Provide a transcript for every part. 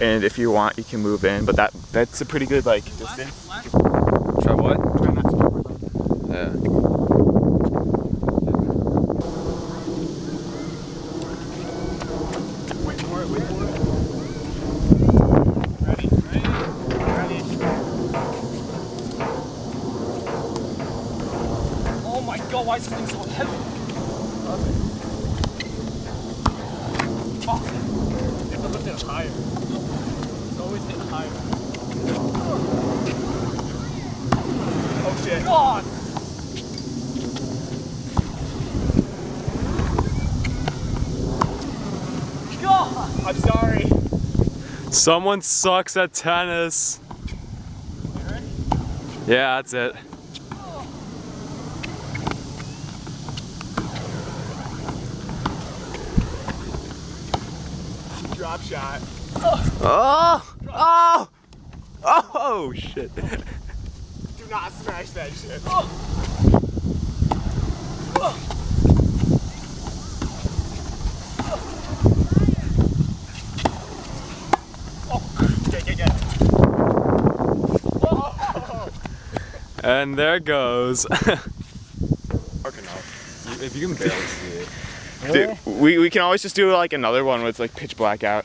and if you want, you can move in. But that that's a pretty good like distance. Try what? Try not to get over like that. Yeah. Wait for it. Wait for it. Ready? Ready? Ready? Oh my god, why is this thing so heavy? Fuck. You have to lift it higher. It's always getting higher. Oh shit. God! God! I'm sorry. Someone sucks at tennis. Yeah, that's it. Drop shot. Oh! Oh! Oh shit. Do not smash that shit. Get, get, get. And there goes. If you can barely see it. Dude, we, we can always just do like another one with like pitch black out.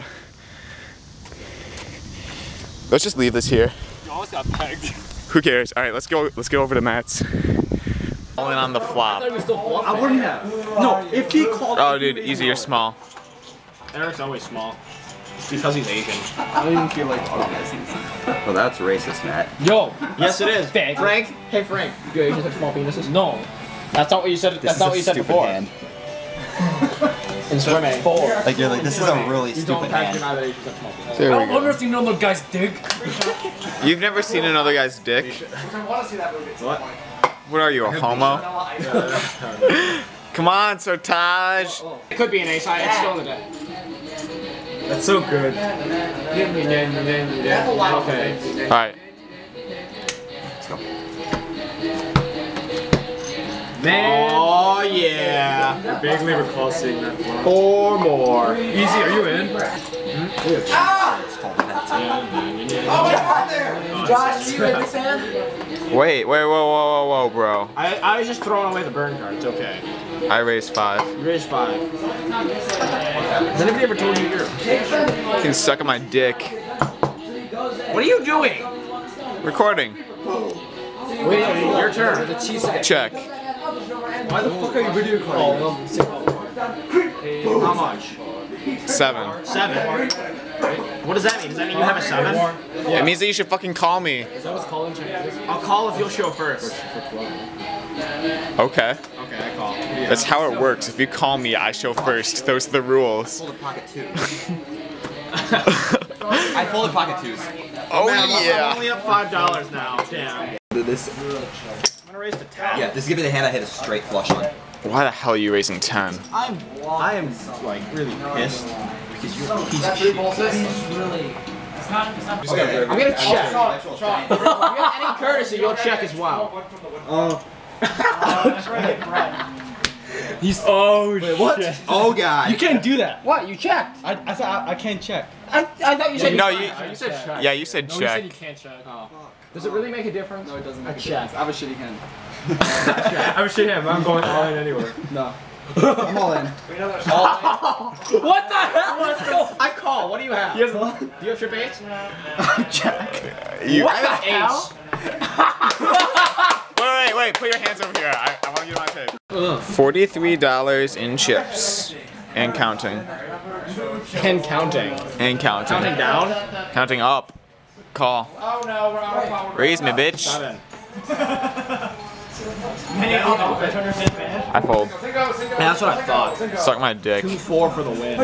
Let's just leave this here. You almost got pegged. Who cares? All right, let's go. Let's go over to Matt's. All in on the flop. I wouldn't have. No, if he called. Oh, dude, easy. You're small. Eric's always small. It's because he's Asian. I don't even feel like organizing something. Well, that's racist, Matt. Yo! Yes, it is. Frank? Hey, Frank. You Asians have small penises? No. That's not what you said. This that's not what you said stupid before. hand. In swimming. Four. Like you're like, this is a really You don't stupid have hand. deny that Asians have small penises. There we I've never seen another guy's dick. You've never seen another guy's dick? I want to see that movie. What? What are you, a homo? Come on, Sartaj. It could be an ace. It's still in the day. That's so good. Okay. All right. Let's go. Man. Oh yeah. Vaguely recall seeing that flop. Four more. Easy, are you in? Hmm? Oh, wait, wait, whoa, whoa, whoa, whoa, bro. I, I was just throwing away the burn card. It's okay. I raised five. You raised five. Has anybody ever told you you're? You can suck on my dick. What are you doing? Recording. Wait, your turn. Check. Why the fuck are you video calling recording? How much? Um, seven. Seven. What does that mean? Does that mean you have a seven? It means that you should fucking call me. I'll call if you'll show first. Okay. Okay, I call. That's how it works. If you call me, I show first. Those are the rules. Folded pocket twos. I folded pocket twos. Oh I'm yeah. only up five dollars now. Damn. This, I'm gonna ten. yeah, this is gonna be the hand I hit a straight flush on. Why the hell are you raising ten? I'm. I am like really pissed because you're a piece of shit. I'm gonna check. If you have any courtesy, you'll check as well. He's oh Wait, what? Oh god. You can't do that. What? You checked? I I said I, I can't check. I, I thought you said no. You, you said check. Yeah, you said no, check. No, you said you can't check. Oh. Does it really make a difference? No, it doesn't make a check. difference. I have a shitty hand. I have a shitty hand. I'm going all in anyway. No. I'm all in. all in. what the hell? I call. What do you have? He has a Do you have trip H? No. Jack. You, what the hell? wait, wait, wait. Put your hands over here. I, I want to get my pick. $43 in chips and counting. And counting. And counting. Counting down? Counting up. Call. Oh no, we're out of power. Raise me, bitch. I fold. Man, that's what I thought. Suck my dick. 2-4 for the win.